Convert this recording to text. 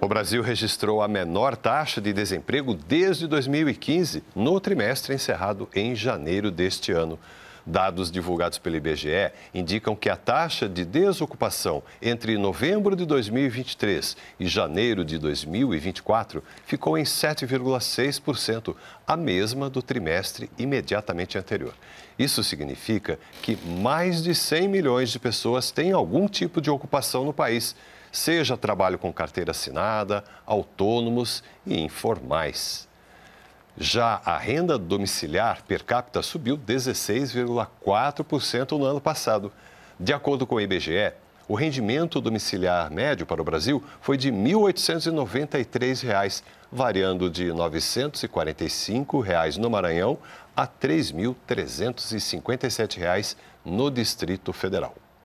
O Brasil registrou a menor taxa de desemprego desde 2015, no trimestre encerrado em janeiro deste ano. Dados divulgados pelo IBGE indicam que a taxa de desocupação entre novembro de 2023 e janeiro de 2024 ficou em 7,6%, a mesma do trimestre imediatamente anterior. Isso significa que mais de 100 milhões de pessoas têm algum tipo de ocupação no país seja trabalho com carteira assinada, autônomos e informais. Já a renda domiciliar per capita subiu 16,4% no ano passado. De acordo com o IBGE, o rendimento domiciliar médio para o Brasil foi de R$ 1.893, variando de 945 reais no Maranhão a R$ 3.357 no Distrito Federal.